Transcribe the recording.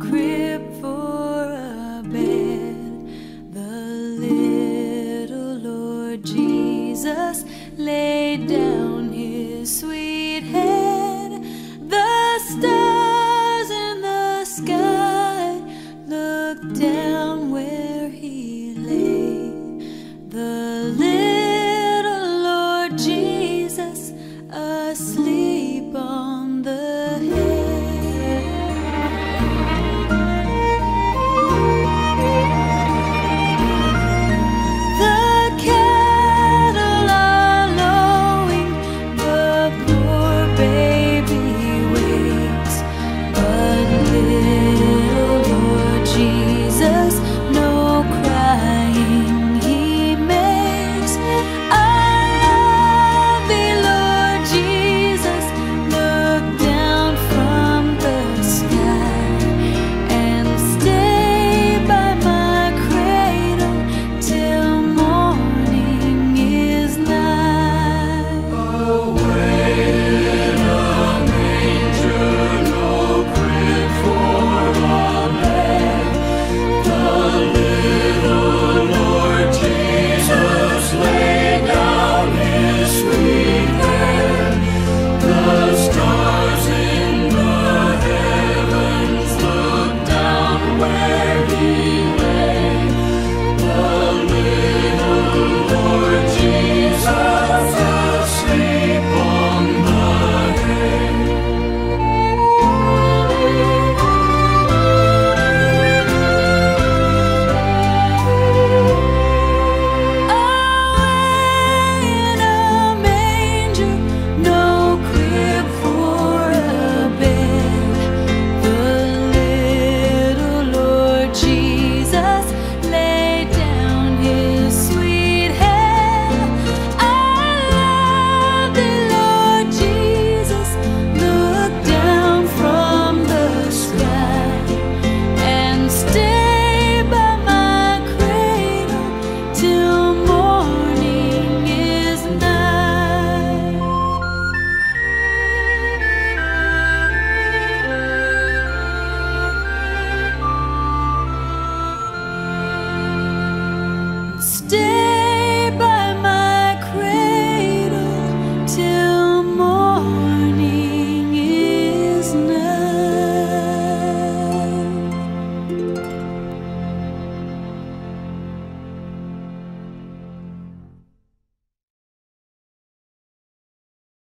crib for a bed. The little Lord Jesus laid down his sweet head. The stars in the sky looked down. stay